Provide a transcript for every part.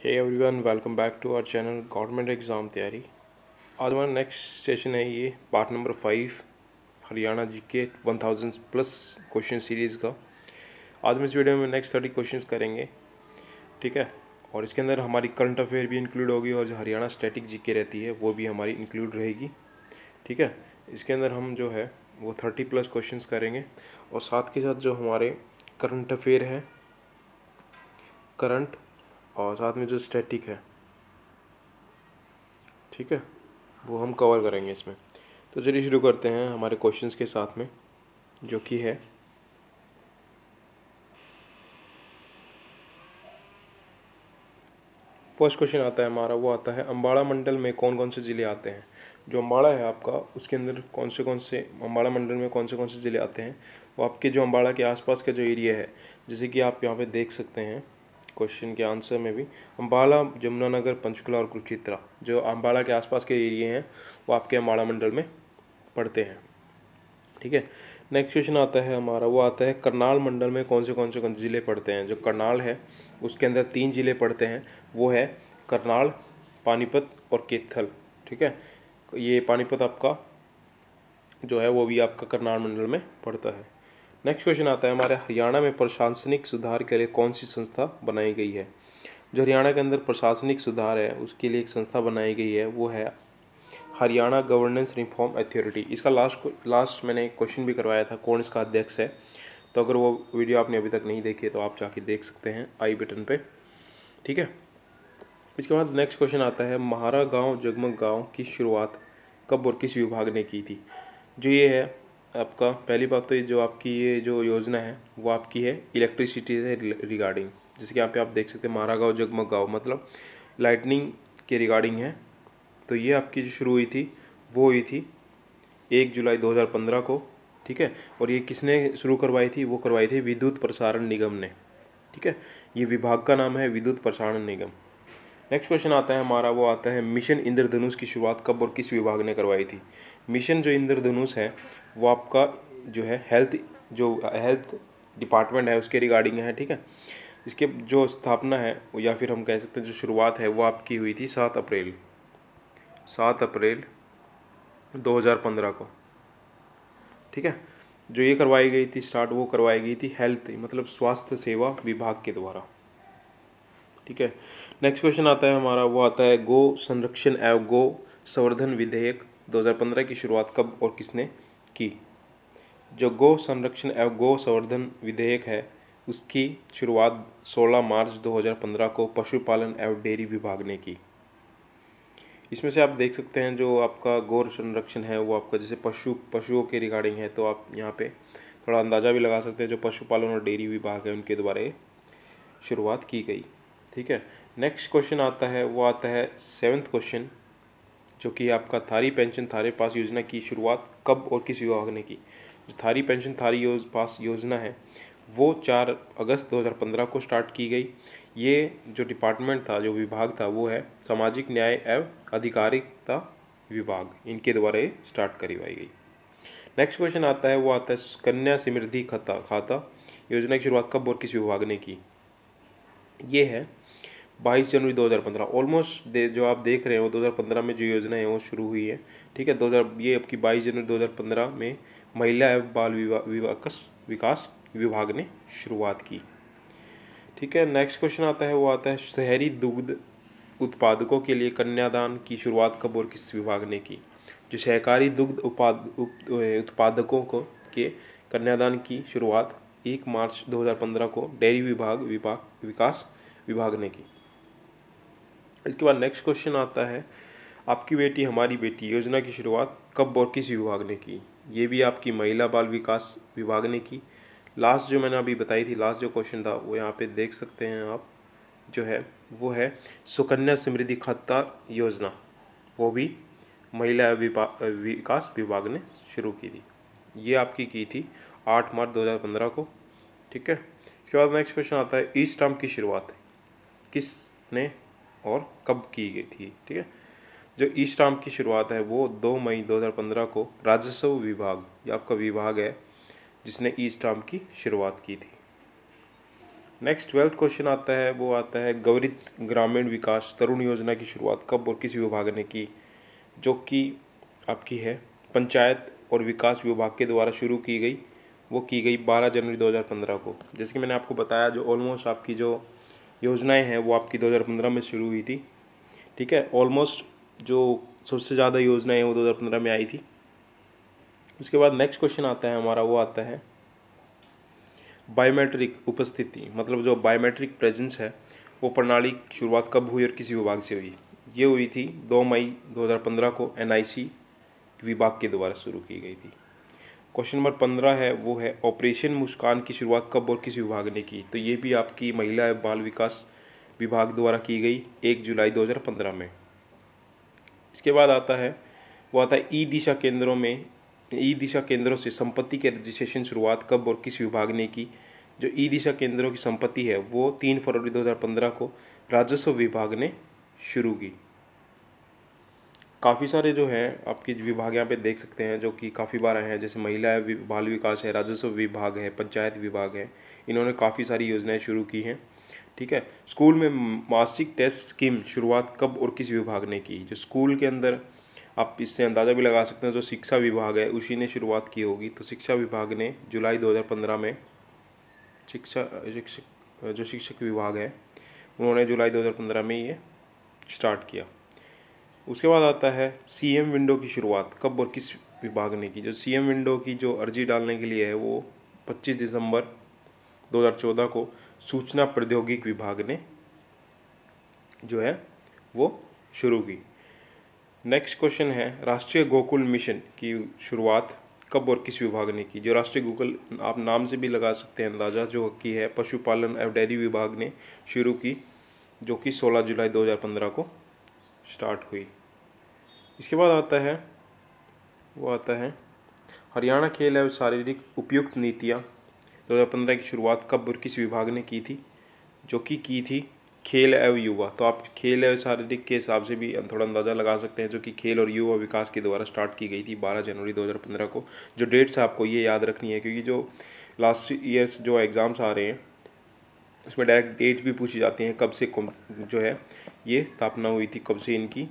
Hey everyone welcome back to our channel government exam तैयारी आज हमारा नेक्स्ट सेशन है ये part number five Haryana G K one thousand plus question series का। आज हम इस वीडियो में नेक्स्ट थर्टी क्वेश्चंस करेंगे, ठीक है? और इसके अंदर हमारी करंट अफेयर भी इंक्लूड होगी और जो हरियाणा स्टैटिक जी के रहती है, वो भी हमारी इंक्लूड रहेगी, ठीक है? इसके अंदर हम जो है, वो थर्टी प्लस क्वेश्चन करेंगे और साथ के साथ जो हमारे करंट अफेयर है करंट और साथ में जो स्टैटिक है। ठीक है? वो हम कवर करेंगे इसमें। तो चलिए शुरू करते हैं हमारे क्वेश्चंस के साथ में, जो कि है। फ़र्स्ट क्वेश्चन आता है हमारा, वो आता है अम्बाड़ा मंडल में कौन कौन से ज़िले आते हैं? जो अम्बाड़ा है आपका, उसके अंदर कौन से कौन से अम्बाड़ा मंडल में कौन से कौन से ज़िले आते हैं? वो आपके जो अम्बाड़ा के आसपास का जो एरिया है, जैसे कि आप यहाँ पे देख सकते हैं। क्वेश्चन के आंसर में भी अम्बाला जमुनानगर पंचकुला और कुरुक्षेत्रा, जो अम्बाला के आसपास के एरिए हैं, वो आपके अम्बाड़ा मंडल में पड़ते हैं। ठीक है? नेक्स्ट क्वेश्चन आता है हमारा, वो आता है करनाल मंडल में कौन से कौन से कौन से ज़िले पड़ते हैं? जो करनाल है, उसके अंदर तीन ज़िले पड़ते हैं, वो है करनाल, पानीपत और केथल। ठीक है? ये पानीपत आपका, जो है, वो भी आपका करनाल मंडल में पड़ता है। नेक्स्ट क्वेश्चन आता है, हमारे हरियाणा में प्रशासनिक सुधार के लिए कौन सी संस्था बनाई गई है? जो हरियाणा के अंदर प्रशासनिक सुधार है, उसके लिए एक संस्था बनाई गई है, वो है हरियाणा गवर्नेंस रिफॉर्म अथॉरिटी इसका लास्ट लास्ट मैंने क्वेश्चन भी करवाया था, कौन इसका अध्यक्ष है? तो अगर वो वीडियो आपने अभी तक नहीं देखी है तो आप जाके देख सकते हैं, आई बटन पे। ठीक है? इसके बाद नेक्स्ट क्वेश्चन आता है, महारा गाँव जगमग गाँव की शुरुआत कब और किस विभाग ने की थी? जो ये है आपका पहली बात तो ये जो आपकी ये जो योजना है, वो आपकी है इलेक्ट्रिसिटी से रिगार्डिंग जैसे कि यहाँ पे आप देख सकते हैं, मारा गाँव, जगमग गाँव मतलब लाइटनिंग के रिगार्डिंग है। तो ये आपकी जो शुरू हुई थी, वो हुई थी एक जुलाई 2015 को, ठीक है? और ये किसने शुरू करवाई थी? वो करवाई थी विद्युत प्रसारण निगम ने, ठीक है? ये विभाग का नाम है विद्युत प्रसारण निगम। नेक्स्ट क्वेश्चन आता है हमारा, वो आता है मिशन इंद्रधनुष की शुरुआत कब और किस विभाग ने करवाई थी? मिशन जो इंद्रधनुष है, वो आपका जो है हेल्थ जो हेल्थ डिपार्टमेंट है, उसके रिगार्डिंग है, ठीक है? इसके जो स्थापना है, या फिर हम कह सकते हैं जो शुरुआत है, वो आपकी हुई थी सात अप्रैल। सात अप्रैल 2015 को। ठीक है? जो ये करवाई गई थी स्टार्ट वो करवाई गई थी हेल्थ मतलब स्वास्थ्य सेवा विभाग के द्वारा। ठीक है? नेक्स्ट क्वेश्चन आता है हमारा, वो आता है, गो संरक्षण एवं गो संवर्धन विधेयक 2015 की शुरुआत कब और किसने की? जो गो संरक्षण एवं गो संवर्धन विधेयक है, उसकी शुरुआत 16 मार्च 2015 को पशुपालन एवं डेयरी विभाग ने की। इसमें से आप देख सकते हैं जो आपका गौ संरक्षण है, वो आपका जैसे पशु, पशुओं के रिगार्डिंग है तो आप यहाँ पे थोड़ा अंदाज़ा भी लगा सकते हैं जो पशुपालन और डेयरी विभाग है, उनके द्वारा शुरुआत की गई। ठीक है? नेक्स्ट क्वेश्चन आता है, वो आता है सेवन्थ क्वेश्चन जो कि आपका थारी पेंशन थारे पास योजना की शुरुआत कब और किस विभाग ने की? जो थारी पेंशन थारी योज, पास योजना है, वो चार अगस्त 2015 को स्टार्ट की गई। ये जो डिपार्टमेंट था, जो विभाग था, वो है सामाजिक न्याय एवं आधिकारिकता विभाग। इनके द्वारा स्टार्ट करवाई गई। नेक्स्ट क्वेश्चन आता है, वो आता है कन्या समृद्धि खाता खाता योजना की शुरुआत कब और किस विभाग ने की? ये है बाईस जनवरी 2015 ऑलमोस्ट दे, जो आप देख रहे हैं वो 2015 में जो योजना है, वो शुरू हुई है। ठीक है 2000 ये आपकी बाईस जनवरी 2015 में महिला एवं बाल विकास विकास विभाग ने शुरुआत की। ठीक है नेक्स्ट क्वेश्चन आता है, वो आता है, शहरी दुग्ध उत्पादकों के लिए कन्यादान की शुरुआत कब और किस विभाग ने की? जो सहकारी दुग्ध उत्पाद उत्पादकों को, के कन्यादान की शुरुआत एक मार्च 2015 को डेयरी विभाग विभाग विकास विभाग ने की। इसके बाद नेक्स्ट क्वेश्चन आता है, आपकी बेटी, हमारी बेटी, योजना की शुरुआत कब और किस विभाग ने की? ये भी आपकी महिला बाल विकास विभाग ने की। लास्ट जो मैंने अभी बताई थी लास्ट जो क्वेश्चन था, वो यहाँ पे देख सकते हैं आप, जो है, वो है सुकन्या समृद्धि खाता योजना। वो भी महिला विकास विभाग ने शुरू की थी। ये आपकी की थी आठ मार्च 2015 को, ठीक है? इसके बाद नेक्स्ट क्वेश्चन आता है ई स्टाम्प की शुरुआत किसने और कब की गई थी, ठीक है? जो ई स्टाम्प की शुरुआत है, वो दो मई 2015 को राजस्व विभाग, या आपका विभाग है, जिसने ई स्टाम्प की शुरुआत की थी। नेक्स्ट ट्वेल्थ क्वेश्चन आता है, वो आता है, गवरित ग्रामीण विकास, तरुण योजना की शुरुआत कब और किस विभाग ने की? जो कि आपकी है, पंचायत और विकास विभाग के द्वारा शुरू की गई, वो की गई 12 जनवरी 2015 को। जैसे कि मैंने आपको बताया, जो ऑलमोस्ट आपकी जो योजनाएँ हैं, वो आपकी 2015 में शुरू हुई थी। ठीक है? ऑलमोस्ट जो सबसे ज़्यादा योजनाएँ वो 2015 में आई थी। उसके बाद नेक्स्ट क्वेश्चन आता है हमारा, वो आता है बायोमेट्रिक उपस्थिति मतलब जो बायोमेट्रिक प्रेजेंस है, वो प्रणाली शुरुआत कब हुई और किसी विभाग से हुई? ये हुई थी 2 मई 2015 को एनआईसी विभाग के द्वारा शुरू की गई थी। क्वेश्चन नंबर पंद्रह है, वो है ऑपरेशन मुस्कान की शुरुआत कब और किस विभाग ने की? तो ये भी आपकी महिला एवं बाल विकास विभाग द्वारा की गई एक जुलाई 2015 में। इसके बाद आता है, वो आता है ई दिशा केंद्रों में, ई दिशा केंद्रों से संपत्ति के रजिस्ट्रेशन शुरुआत कब और किस विभाग ने की? जो ई दिशा केंद्रों की संपत्ति है, वो तीन फरवरी 2015 को राजस्व विभाग ने शुरू की। काफ़ी सारे जो हैं, आपके विभाग यहाँ पे देख सकते हैं, जो कि काफ़ी बार आए हैं। जैसे महिला है बाल विकास है, राजस्व विभाग है, पंचायत विभाग है, इन्होंने काफ़ी सारी योजनाएँ शुरू की हैं, ठीक है? स्कूल में मासिक टेस्ट स्कीम शुरुआत कब और किस विभाग ने की? जो स्कूल के अंदर आप इससे अंदाज़ा भी लगा सकते हैं, जो शिक्षा विभाग है, उसी ने शुरुआत की होगी। तो शिक्षा विभाग ने जुलाई 2015 में शिक्षा, शिक्षक, जो शिक्षक विभाग है, उन्होंने जुलाई 2015 में ये स्टार्ट किया। उसके बाद आता है सीएम विंडो की शुरुआत, कब और किस विभाग ने की। जो सीएम विंडो की जो अर्जी डालने के लिए है, वो 25 दिसंबर 2014 को सूचना प्रौद्योगिक विभाग ने जो है, वो शुरू की। नेक्स्ट क्वेश्चन है, राष्ट्रीय गोकुल मिशन की शुरुआत कब और किस विभाग ने की। जो राष्ट्रीय गोकुल, आप नाम से भी लगा सकते हैं अंदाज़ा, जो की है पशुपालन एवं डेयरी विभाग ने शुरू की, जो कि 16 जुलाई 2015 को स्टार्ट हुई। इसके बाद आता है, वो आता है, हरियाणा खेल एवं शारीरिक उपयुक्त नीतियाँ। 2015 की शुरुआत कब और किस विभाग ने की थी? जो कि की थी खेल एवं युवा। तो आप खेल एवं शारीरिक के हिसाब से भी थोड़ा अंदाज़ा लगा सकते हैं, जो कि खेल और युवा विकास के द्वारा स्टार्ट की गई थी 12 जनवरी 2015 को। जो डेट्स आपको ये याद रखनी है, क्योंकि जो लास्ट ईयर्स जो एग्ज़ाम्स आ रहे हैं उसमें डायरेक्ट डेट भी पूछी जाती है, कब से जो है, ये स्थापना हुई थी, कब से इनकी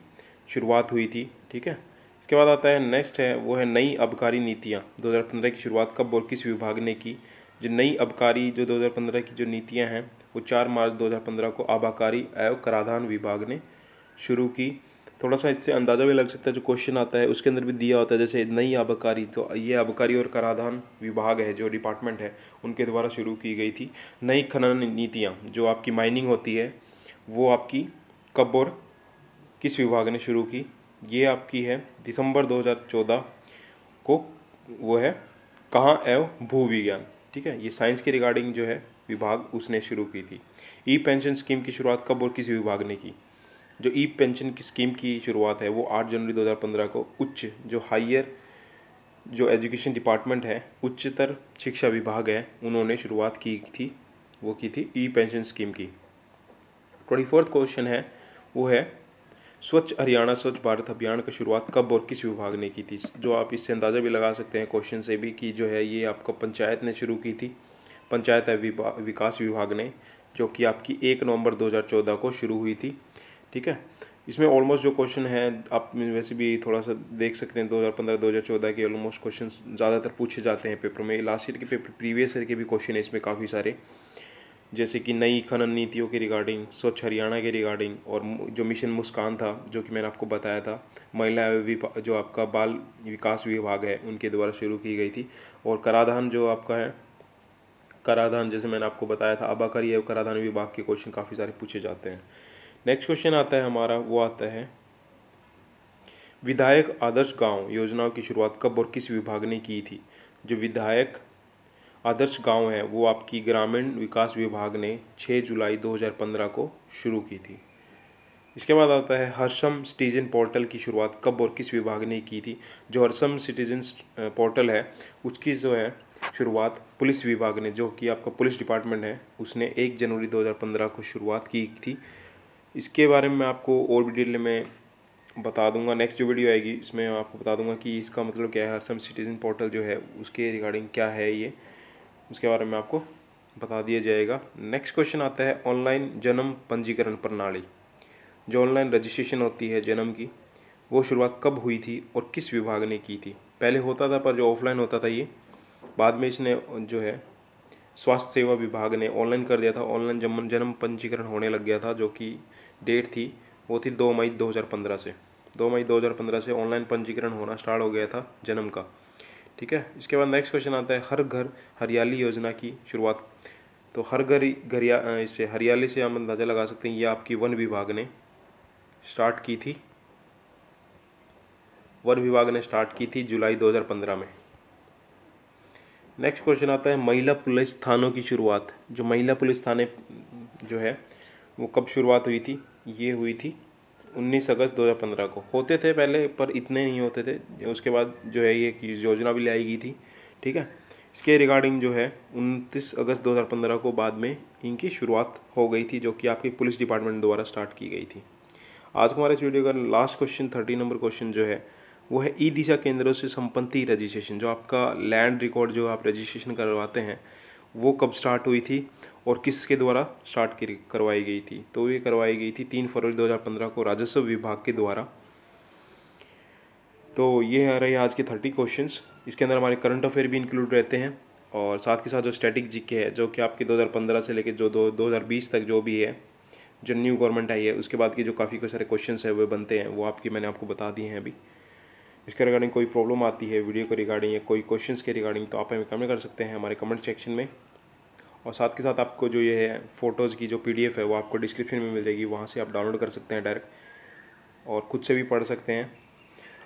शुरुआत हुई थी, ठीक है? इसके बाद आता है नेक्स्ट है, वो है नई आबकारी नीतियाँ। दो हज़ार पंद्रह की शुरुआत कब और किस विभाग ने की? जो नई आबकारी जो 2015 की जो नीतियाँ हैं, वो 4 मार्च 2015 को आबाकारी एवं कराधान विभाग ने शुरू की। थोड़ा सा इससे अंदाज़ा भी लग सकता है, जो क्वेश्चन आता है, उसके अंदर भी दिया होता है, जैसे नई आबकारी तो ये आबकारी और कराधान विभाग है, जो डिपार्टमेंट है, उनके द्वारा शुरू की गई थी। नई खनन नीतियाँ, जो आपकी माइनिंग होती है, वो आपकी कब और किस विभाग ने शुरू की? ये आपकी है दिसंबर 2014 को, वो है कहाँ एवं भू विज्ञान ठीक है? ये साइंस के रिगार्डिंग जो है, विभाग उसने शुरू की थी। ई पेंशन स्कीम की शुरुआत कब और किस विभाग ने की? जो ई पेंशन की स्कीम की शुरुआत है, वो आठ जनवरी 2015 को उच्च, जो हाइयर जो एजुकेशन डिपार्टमेंट है, उच्चतर शिक्षा विभाग है, उन्होंने शुरुआत की थी, वो की थी ई पेंशन स्कीम की। ट्वेंटी फोर्थ क्वेश्चन है, वो है, स्वच्छ हरियाणा, स्वच्छ भारत अभियान का शुरुआत कब और किस विभाग ने की थी? जो आप इससे अंदाज़ा भी लगा सकते हैं क्वेश्चन से भी कि जो है ये आपका पंचायत ने शुरू की थी, पंचायत विकास विभाग ने, जो कि आपकी एक नवंबर 2014 को शुरू हुई थी। ठीक है? इसमें ऑलमोस्ट जो क्वेश्चन है, आप वैसे भी थोड़ा सा देख सकते हैं 2015 2014 के ऑलमोस्ट क्वेश्चन ज़्यादातर पूछे जाते हैं पेपर में। लास्ट ईयर के पेपर प्रीवियस ईयर के भी क्वेश्चन है इसमें काफ़ी सारे। जैसे कि नई खनन नीतियों के रिगार्डिंग स्वच्छ हरियाणा के रिगार्डिंग और जो मिशन मुस्कान था, जो कि मैंने आपको बताया था, महिला जो आपका बाल विकास विभाग है, उनके द्वारा शुरू की गई थी। और कराधान जो आपका है, कराधान जैसे मैंने आपको बताया था, आबाकारी एवं कराधान विभाग के क्वेश्चन काफ़ी सारे पूछे जाते हैं। नेक्स्ट क्वेश्चन आता है हमारा, वो आता है, विधायक आदर्श गाँव योजनाओं की शुरुआत कब और किस विभाग ने की थी? जो विधायक आदर्श गाँव है, वो आपकी ग्रामीण विकास विभाग ने 6 जुलाई 2015 को शुरू की थी। इसके बाद आता है हर्षम सिटीजन पोर्टल की शुरुआत कब और किस विभाग ने की थी? जो हर्षम सिटीजन पोर्टल है, उसकी जो है शुरुआत पुलिस विभाग ने, जो कि आपका पुलिस डिपार्टमेंट है, उसने एक जनवरी 2015 को शुरुआत की थी। इसके बारे में मैं आपको और भी डिटेल में बता दूँगा। नेक्स्ट जो वीडियो आएगी, इसमें मैं आपको बता दूँगा कि इसका मतलब क्या है, हरसम सिटीजन पोर्टल जो है, उसके रिगार्डिंग क्या है ये। उसके बारे में आपको बता दिया जाएगा। नेक्स्ट क्वेश्चन आता है ऑनलाइन जन्म पंजीकरण प्रणाली। जो ऑनलाइन रजिस्ट्रेशन होती है जन्म की, वो शुरुआत कब हुई थी और किस विभाग ने की थी? पहले होता था पर जो ऑफलाइन होता था ये, बाद में इसने जो है स्वास्थ्य सेवा विभाग ने ऑनलाइन कर दिया था। ऑनलाइन जन्म जन्म पंजीकरण होने लग गया था, जो कि डेट थी, वो थी दो मई 2015 से। दो मई 2015 से ऑनलाइन पंजीकरण होना स्टार्ट हो गया था जन्म का। ठीक है? इसके बाद नेक्स्ट क्वेश्चन आता है, हर घर हरियाली योजना की शुरुआत। तो हर घर घरिया इससे हरियाली से हम अंदाज़ा लगा सकते हैं, ये आपकी वन विभाग ने स्टार्ट की थी। वन विभाग ने स्टार्ट की थी जुलाई 2015 में। नेक्स्ट क्वेश्चन आता है, महिला पुलिस थानों की शुरुआत। जो महिला पुलिस थाने जो है, वो कब शुरुआत हुई थी? ये हुई थी 19 अगस्त 2015 को। होते थे पहले, पर इतने नहीं होते थे। उसके बाद जो है, ये योजना भी लाई गई थी। ठीक है? इसके रिगार्डिंग जो है 29 अगस्त 2015 को बाद में इनकी शुरुआत हो गई थी, जो कि आपकी पुलिस डिपार्टमेंट द्वारा स्टार्ट की गई थी। आज हमारे इस वीडियो का last question thirty number question जो है वो है ई दिशा केंद्रों से संपत्ति रजिस्ट्रेशन जो आपका लैंड रिकॉर्ड जो आप रजिस्ट्रेशन करवाते हैं, वो कब स्टार्ट हुई थी और किसके द्वारा स्टार्ट करवाई गई थी? तो ये करवाई गई थी तीन फरवरी 2015 को राजस्व विभाग के द्वारा। तो ये आ रही आज के थर्टी क्वेश्चंस इसके अंदर हमारे करंट अफेयर भी इंक्लूड रहते हैं और साथ के साथ जो स्टैटिक जीके है, जो कि आपके 2015 से लेकर जो दो दो तक जो भी है, जो न्यू गवर्नमेंट आई है, उसके बाद के जो काफ़ी सारे क्वेश्चन है, वो बनते हैं, वो आपकी मैंने आपको बता दिए हैं अभी। इसके रिगार्डिंग कोई प्रॉब्लम आती है वीडियो के रिगार्डिंग या कोई क्वेश्चन के रिगार्डिंग तो आप हमें कमेंट कर सकते हैं हमारे कमेंट सेक्शन में। और साथ के साथ आपको जो ये है फ़ोटोज़ की जो पीडीएफ है, वो आपको डिस्क्रिप्शन में मिल जाएगी। वहाँ से आप डाउनलोड कर सकते हैं डायरेक्ट और खुद से भी पढ़ सकते हैं।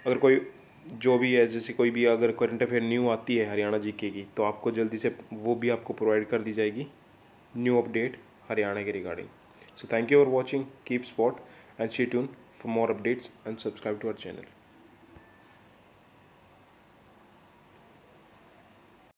अगर कोई, जो भी है, जैसे कोई भी अगर करंट अफेयर न्यू आती है हरियाणा जी की तो आपको जल्दी से वो भी आपको प्रोवाइड कर दी जाएगी। न्यू अपडेट हरियाणा के regarding so thank you for watching keep spot and she tune for more updates and subscribe to our channel